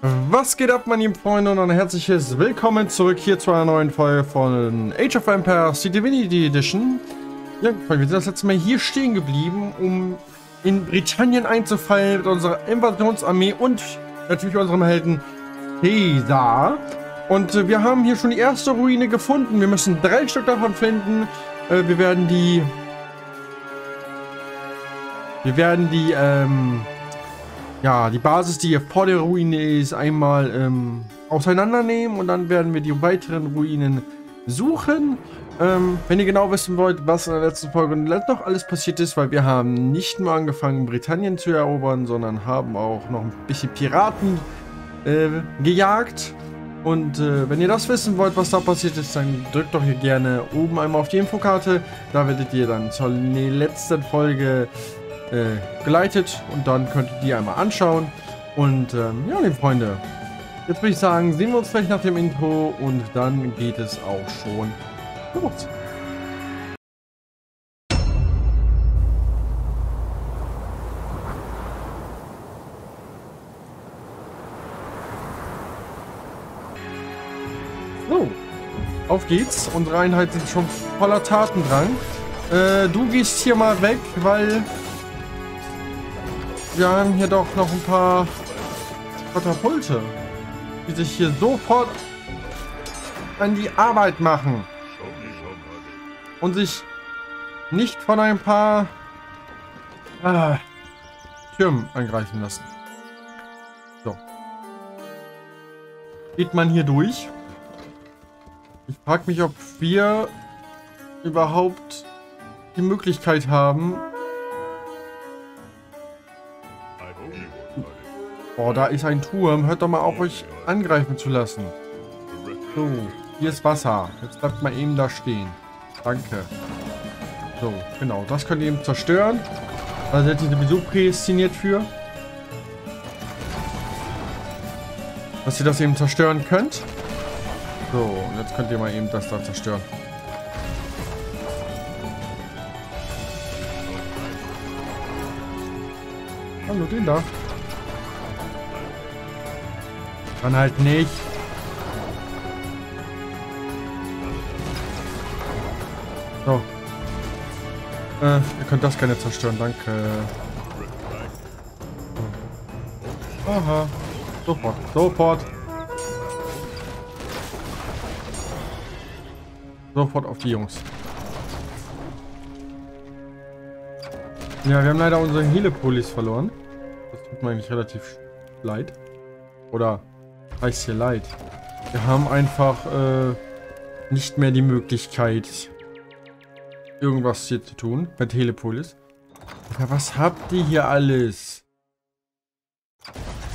Was geht ab, meine lieben Freunde, und ein herzliches Willkommen zurück hier zu einer neuen Folge von Age of Empires, die Divinity Edition. Ja, wir sind das letzte Mal hier stehen geblieben, um in Britannien einzufallen mit unserer Invasionsarmee und natürlich unserem Helden Caesar. Und äh, wir haben hier schon die erste Ruine gefunden. Wir müssen drei Stück davon finden. Äh, wir werden die... Wir werden die, ähm... Ja, die Basis, die hier vor der Ruine ist, einmal ähm, auseinandernehmen und dann werden wir die weiteren Ruinen suchen. Ähm, wenn ihr genau wissen wollt, was in der letzten Folge noch alles passiert ist, weil wir haben nicht nur angefangen, Britannien zu erobern, sondern haben auch noch ein bisschen Piraten äh, gejagt. Und äh, wenn ihr das wissen wollt, was da passiert ist, dann drückt doch hier gerne oben einmal auf die Infokarte. Da werdet ihr dann zur letzten Folge äh, geleitet und dann könnt ihr die einmal anschauen. Und ähm, ja, liebe Freunde, jetzt würde ich sagen, sehen wir uns vielleicht nach dem Intro und dann geht es auch schon los. So, auf geht's. Unsere Einheiten sind schon voller Tatendrang. Äh, du gehst hier mal weg, weil wir haben hier doch noch ein paar Katapulte, die sich hier sofort an die Arbeit machen und sich nicht von ein paar ah, Türmen angreifen lassen. So. Geht man hier durch? Ich frage mich, ob wir überhaupt die Möglichkeit haben, Boah, da ist ein Turm. Hört doch mal auf, euch angreifen zu lassen. So, hier ist Wasser. Jetzt bleibt mal eben da stehen. Danke. So, genau. Das könnt ihr eben zerstören. Da seid ihr sowieso prädestiniert für. Dass ihr das eben zerstören könnt. So, und jetzt könnt ihr mal eben das da zerstören. Hallo, den da. Dann halt nicht. So. Äh, ihr könnt das gerne zerstören, danke. Aha. Sofort, sofort. Sofort auf die Jungs. Ja, wir haben leider unsere Helepolis verloren. Das tut mir eigentlich relativ leid. Oder heißt hier leid. Wir haben einfach äh, nicht mehr die Möglichkeit, irgendwas hier zu tun bei Telepolis. Aber was habt ihr hier alles?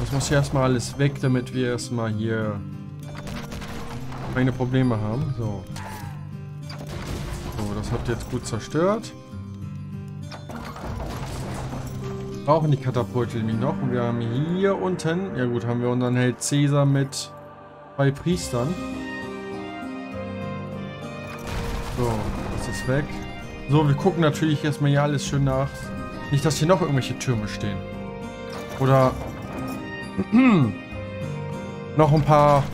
Das muss hier erstmal alles weg, damit wir erstmal hier keine Probleme haben. So. So, das habt ihr jetzt gut zerstört. Brauchen die Katapulte nämlich noch. Und wir haben hier unten, ja gut, haben wir unseren Held Caesar mit zwei Priestern. So, das ist weg. So, wir gucken natürlich erstmal hier alles schön nach. Nicht, dass hier noch irgendwelche Türme stehen. Oder noch ein paar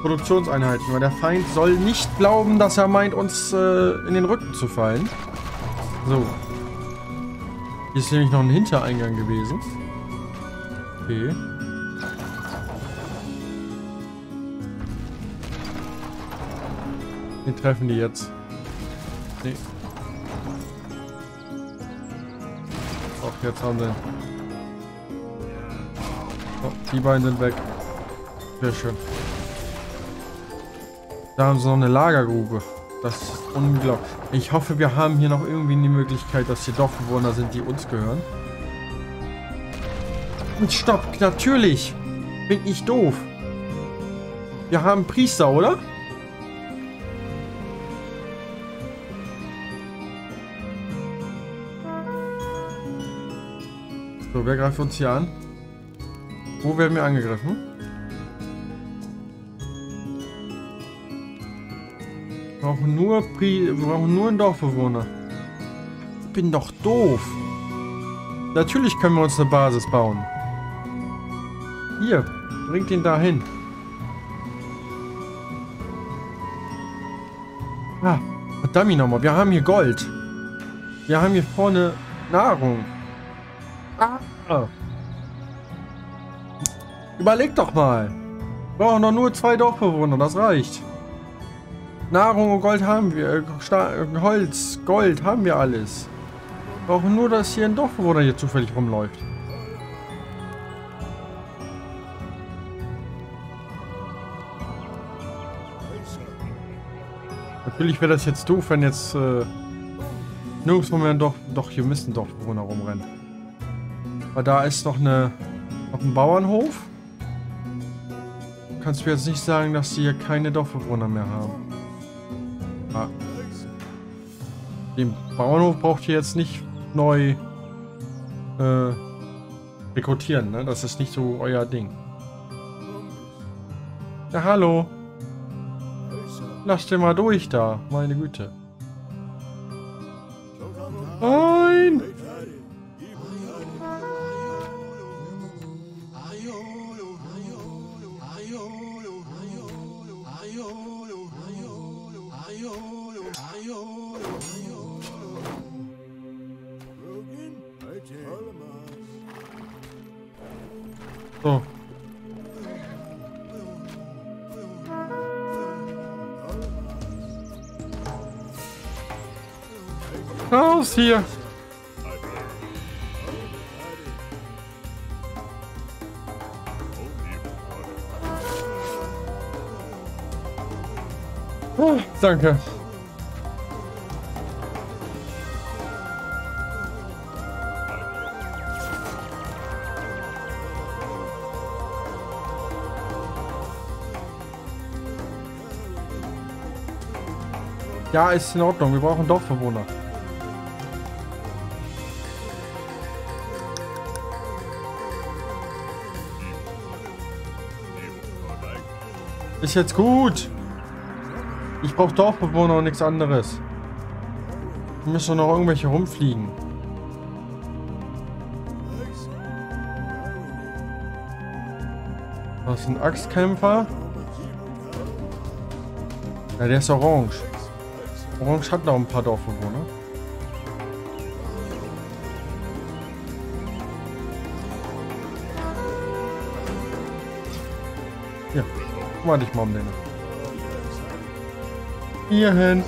Produktionseinheiten. Weil der Feind soll nicht glauben, dass er meint, uns äh, in den Rücken zu fallen. So, hier ist nämlich noch ein Hintereingang gewesen. Okay. Den treffen die jetzt. Nee. Doch, jetzt haben sie. Oh, die beiden sind weg. Sehr schön. Da haben sie noch eine Lagergrube. Das ist unglaublich. Ich hoffe, wir haben hier noch irgendwie die Möglichkeit, dass hier Dorfbewohner sind, die uns gehören. Und stopp, natürlich. Bin ich doof. Wir haben Priester, oder? So, wer greift uns hier an? Wo werden wir angegriffen? Brauchen nur Pri wir brauchen nur einen Dorfbewohner. Ich bin doch doof. Natürlich können wir uns eine Basis bauen. Hier, bringt ihn dahin. Ah, verdammt nochmal, wir haben hier Gold. Wir haben hier vorne Nahrung. Ah. Überleg doch mal. Wir brauchen doch nur zwei Dorfbewohner, das reicht. Nahrung und Gold haben wir. Sta Holz, Gold haben wir alles. Wir brauchen nur, dass hier ein Dorfbewohner hier zufällig rumläuft. Natürlich wäre das jetzt doof, wenn jetzt äh, nirgendwo mehr doch, doch hier müssen Dorfbewohner rumrennen. Weil da ist noch eine noch ein Bauernhof. Kannst du jetzt nicht sagen, dass die hier keine Dorfbewohner mehr haben. Den Bauernhof braucht ihr jetzt nicht neu äh, rekrutieren, ne? Das ist nicht so euer Ding. Ja, hallo. Lass den mal durch da. Meine Güte. So. Raus hier! Oh, danke. Ja, ist in Ordnung. Wir brauchen Dorfbewohner. Ist jetzt gut. Ich brauche Dorfbewohner und nichts anderes. Wir müssen noch irgendwelche rumfliegen. Das ist ein Axtkämpfer. Ja, der ist orange. Orange hat noch ein paar Dorfbewohner. Ja, warte ich mal um den. Hier hin.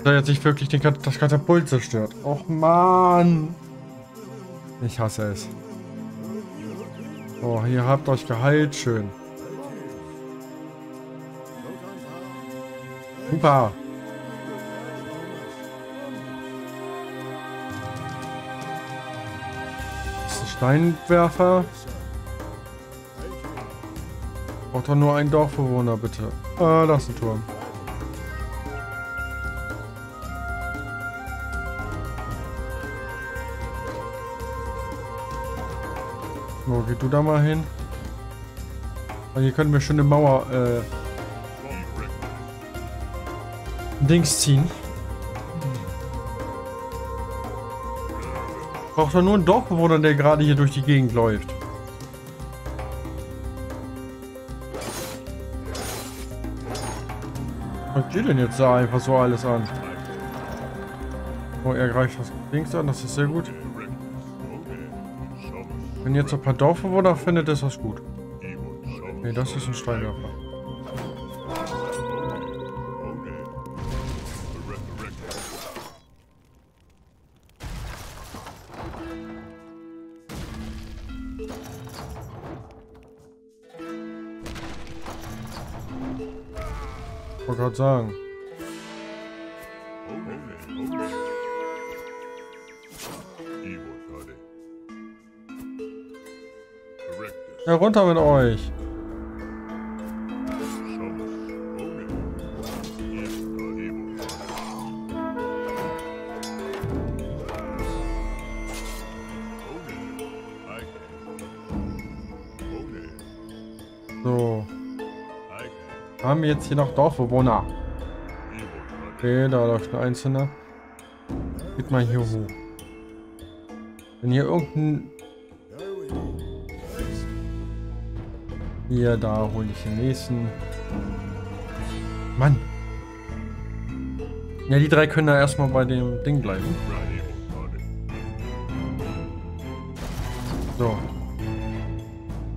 Hat er jetzt nicht wirklich den das Katapult zerstört? Och man. Ich hasse es. Oh, ihr habt euch geheilt. Schön. Super. Das ist ein Steinwerfer. Braucht doch nur ein Dorfbewohner, bitte. Ah, das ist ein Turm. So, geh du da mal hin. Und hier können wir schon eine Mauer, äh, Dings ziehen. Braucht doch nur einen Dorfbewohner, der gerade hier durch die Gegend läuft. Was geht denn jetzt da einfach so alles an? Oh, er greift das Dings an, das ist sehr gut. Wenn jetzt ein paar Dorfbewohner findet, ist das gut. Ne, das ist ein Steinwerfer. Ich wollte gerade sagen. Herunter mit euch. So. Haben wir jetzt hier noch Dorfbewohner? Okay, da läuft ein einzelner. Geht mal hier hoch. Wenn hier irgendein Hier, da hole ich den nächsten. Mann. Ja, die drei können da erstmal bei dem Ding bleiben. So.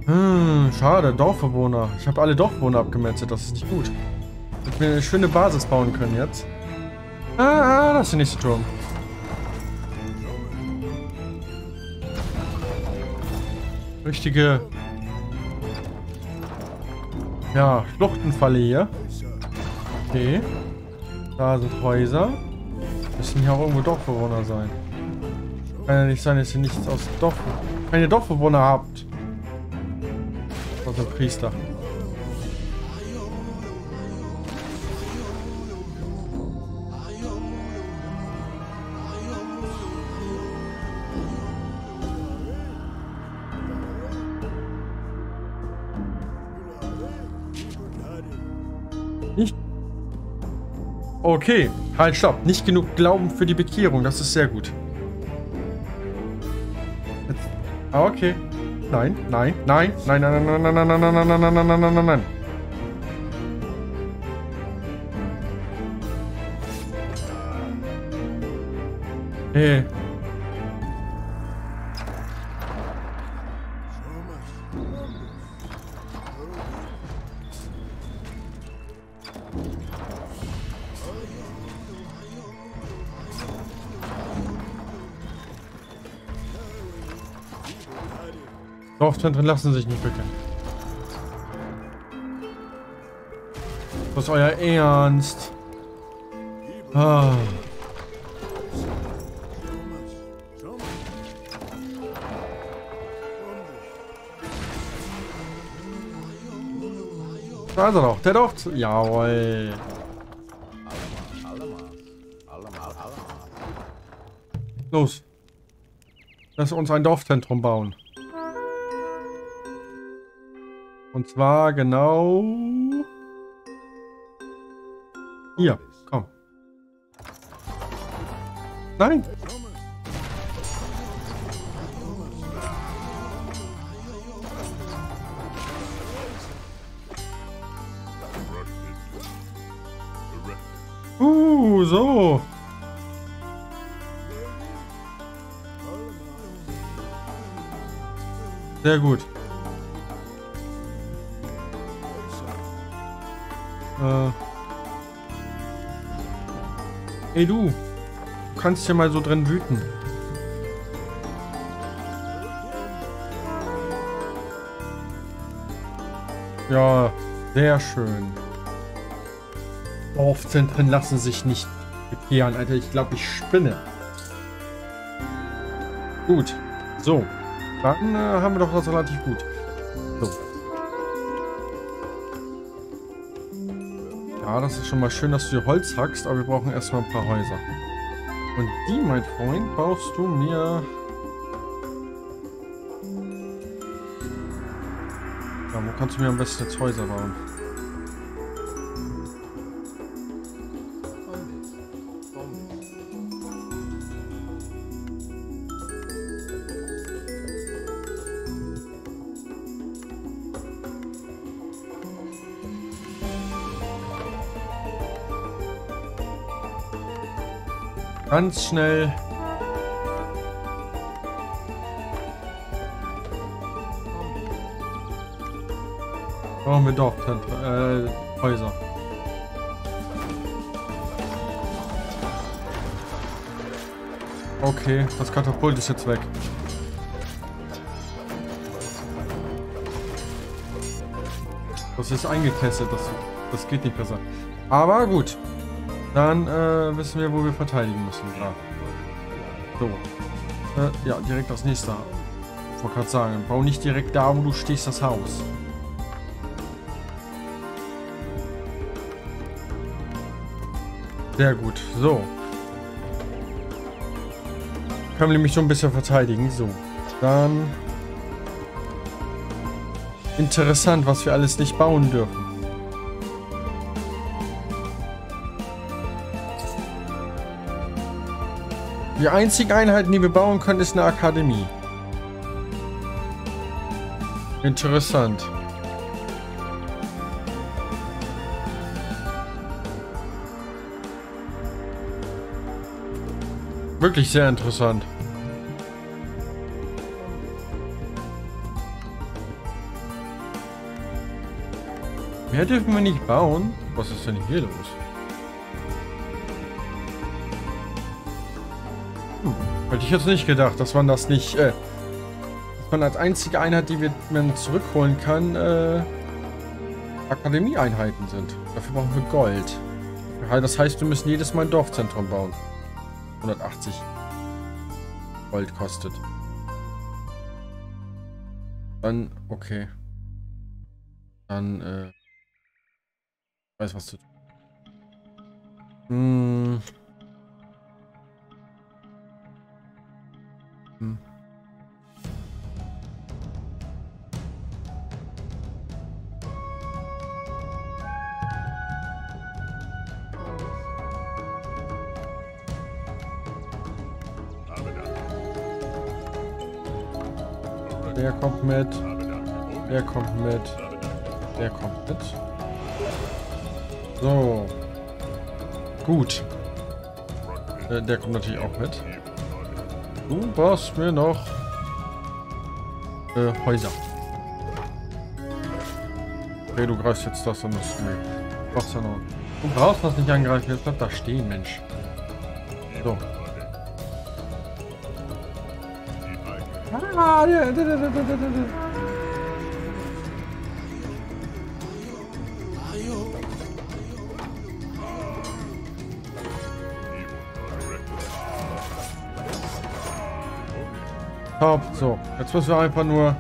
Hm, schade, Dorfbewohner. Ich habe alle Dorfbewohner abgemetzelt, das ist nicht gut. Ich will eine schöne Basis bauen können jetzt. Ah, ah, das ist der nächste Turm. Richtige... Ja, Schluchtenfalle hier. Okay. Da sind Häuser. Müssen hier auch irgendwo Dorfbewohner sein. Kann ja nicht sein, dass ihr nichts aus Dorf... Keine Dorfbewohner habt. Also Priester. Okay, halt, stopp. Nicht genug Glauben für die Bekehrung. Das ist sehr gut. Jetzt. Ah, okay. Nein, nein, nein, nein, nein, nein, nein, nein, nein, nein, nein, nein, nein, nein, nein, nein, nein. Hey. Dorfzentren lassen sich nicht bekennen. Was euer Ernst? Ah. Da ist er doch. Der Dorf. Jawohl. Los. Lass uns ein Dorfzentrum bauen. Und zwar genau... Hier, komm. Nein! Uh, so. Sehr gut. Äh. Ey du, du kannst ja mal so drin wüten. Ja, sehr schön. Dorfzentren lassen sich nicht bekehren, Alter. Ich glaube, ich spinne. Gut. So. Dann äh, haben wir doch das relativ gut. Ja, das ist schon mal schön, dass du Holz hackst, aber wir brauchen erstmal ein paar Häuser. Und die, mein Freund, baust du mir... Ja, wo kannst du mir am besten jetzt Häuser bauen? Ganz schnell. Brauchen wir doch äh, Häuser. Okay, das Katapult ist jetzt weg. Das ist eingekesselt, das, das geht nicht besser. Aber gut. Dann äh, wissen wir, wo wir verteidigen müssen. Ja. So. Äh, ja, direkt das nächste. Ich wollte gerade sagen, bau nicht direkt da, wo du stehst, das Haus. Sehr gut. So. Können wir nämlich so ein bisschen verteidigen. So. Dann... Interessant, was wir alles nicht bauen dürfen. Die einzigen Einheiten, die wir bauen können, ist eine Akademie. Interessant. Wirklich sehr interessant. Mehr dürfen wir nicht bauen? Was ist denn hier los? Hätte ich jetzt nicht gedacht, dass man das nicht, äh, dass man als einzige Einheit, die wir, man zurückholen kann, äh, Akademieeinheiten sind. Dafür brauchen wir Gold. Das heißt, wir müssen jedes Mal ein Dorfzentrum bauen. 180 Gold kostet. Dann, okay. Dann, äh, weiß was zu tun. Hm. Hm. Der kommt mit. Der kommt mit. Der kommt mit. So. Gut. Äh, der kommt natürlich auch mit. Du brauchst mir noch äh, Häuser. Okay, du greifst jetzt das und das. Nee. Du brauchst ja noch. Du brauchst das nicht angreifen, jetzt bleibt da stehen, Mensch. So. Ah, ja, da, da, da, da, da, Top. So, jetzt müssen wir einfach nur...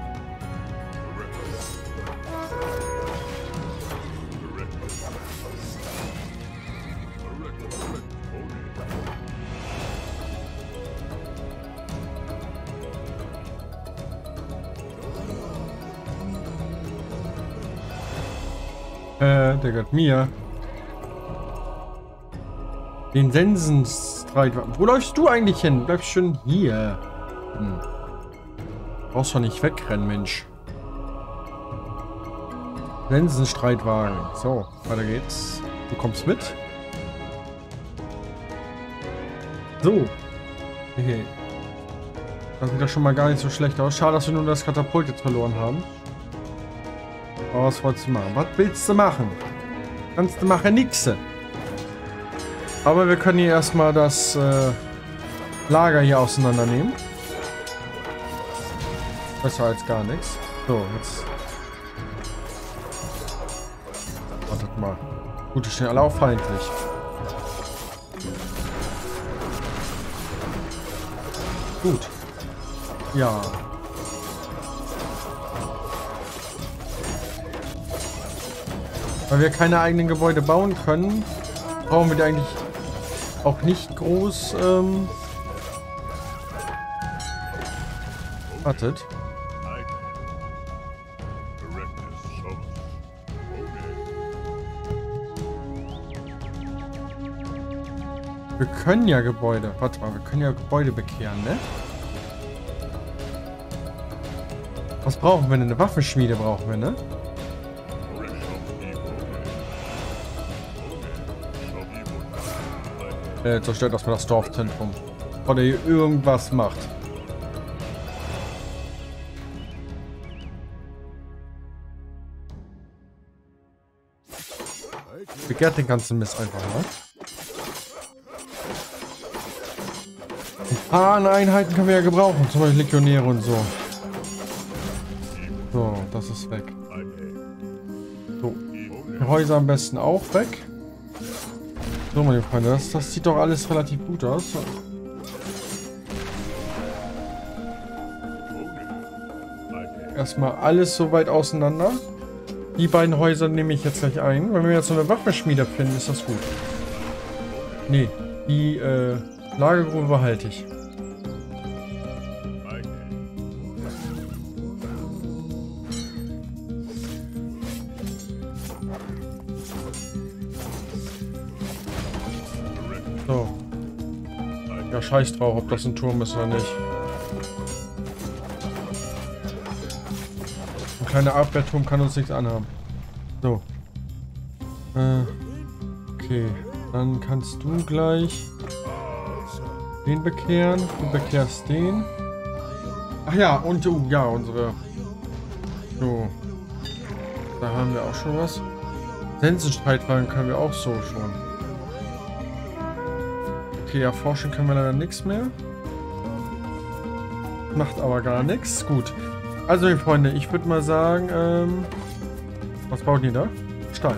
Äh, der gehört mir. Den Sensenstreit. Wo läufst du eigentlich hin? Bleib schön hier. Hm. Brauchst doch nicht wegrennen, Mensch. Sensenstreitwagen. So, weiter geht's. Du kommst mit. So. Okay. Das sieht ja schon mal gar nicht so schlecht aus. Schade, dass wir nur das Katapult jetzt verloren haben. Aber was wolltest du machen? Was willst du machen? Kannst du machen nix. Aber wir können hier erstmal das äh, Lager hier auseinandernehmen. Besser als gar nichts. So, jetzt. Wartet mal. Gut, die stehen alle auch feindlich. Gut. Ja. Weil wir keine eigenen Gebäude bauen können, brauchen wir die eigentlich auch nicht groß. Ähm Wartet. Wir können ja Gebäude. Warte mal, wir können ja Gebäude bekehren, ne? Was brauchen wir denn? Eine Waffenschmiede brauchen wir, ne? Äh, zerstört erstmal das Dorfzentrum. Bevor der hier irgendwas macht. Begehrt den ganzen Mist einfach mal. Einheiten können wir ja gebrauchen, zum Beispiel Legionäre und so. So, das ist weg. So, die Häuser am besten auch weg. So, meine Freunde, das, das sieht doch alles relativ gut aus. Erstmal alles so weit auseinander. Die beiden Häuser nehme ich jetzt gleich ein. Wenn wir jetzt so eine Waffenschmiede finden, ist das gut. Nee, die äh, Lagergrube behalte ich. Ja, scheiß drauf, ob das ein Turm ist oder nicht. Ein kleiner Abwehrturm kann uns nichts anhaben. So. Äh, okay. Dann kannst du gleich den bekehren. Du bekehrst den. Ach ja, und uh, ja, unsere... So. Da haben wir auch schon was. Sensenstreitwagen können wir auch so schon. Okay, erforschen können wir leider nichts mehr. Macht aber gar nichts. Gut. Also, Freunde, ich würde mal sagen, ähm... Was bauen die da? Stahl.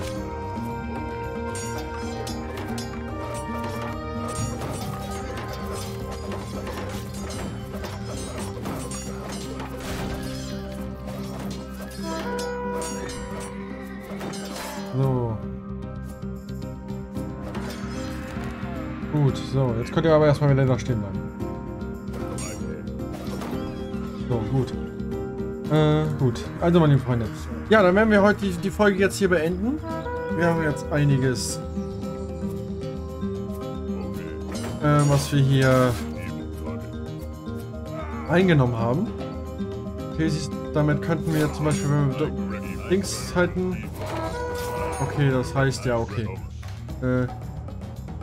Könnt ihr aber erstmal wieder da stehen bleiben. So, gut. Äh, gut. Also, meine Freunde. Ja, dann werden wir heute die, die Folge jetzt hier beenden. Wir haben jetzt einiges, äh, was wir hier eingenommen haben. Okay, damit könnten wir zum Beispiel, wenn wir links halten, Okay, das heißt ja, okay. Äh,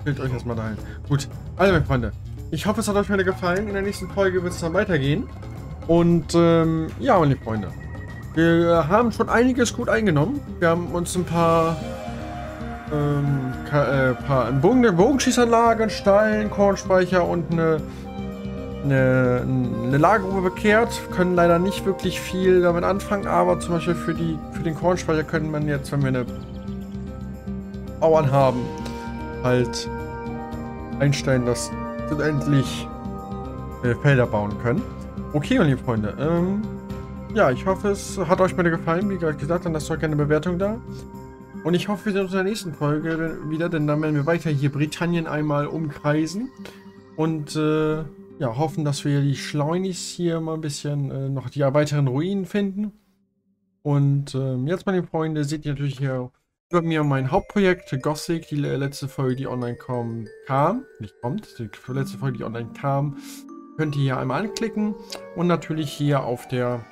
stellt euch erstmal dahin. Gut, also meine Freunde, ich hoffe, es hat euch wieder gefallen. In der nächsten Folge wird es dann weitergehen. Und, ähm, ja, meine Freunde. Wir haben schon einiges gut eingenommen. Wir haben uns ein paar, ähm, äh, paar, eine Bogen, eine Bogenschießanlage, einen Stall, einen Kornspeicher und eine, eine, eine Lagergruppe bekehrt. Können leider nicht wirklich viel damit anfangen, aber zum Beispiel für, die, für den Kornspeicher können man jetzt, wenn wir eine Bauern haben, halt einstellen, dass sie endlich äh, Felder bauen können. Okay, meine lieben Freunde. Ähm, ja, ich hoffe, es hat euch wieder gefallen. Wie gesagt, dann lasst euch gerne Bewertung da. Und ich hoffe, wir sehen uns in der nächsten Folge wieder, denn dann werden wir weiter hier Britannien einmal umkreisen. Und äh, ja, hoffen, dass wir die Schleunis hier mal ein bisschen äh, noch die weiteren Ruinen finden. Und äh, jetzt, meine Freunde, seht ihr natürlich hier über mir mein Hauptprojekt Gothic, die letzte Folge, die online kam, kam, nicht kommt, die letzte Folge, die online kam, könnt ihr hier einmal anklicken und natürlich hier auf der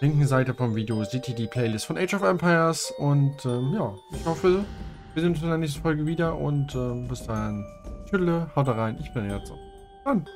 linken Seite vom Video seht ihr die Playlist von Age of Empires und ähm, ja, ich hoffe, wir sehen uns in der nächsten Folge wieder und ähm, bis dahin, tschüss, haut rein, ich bin jetzt. Dann.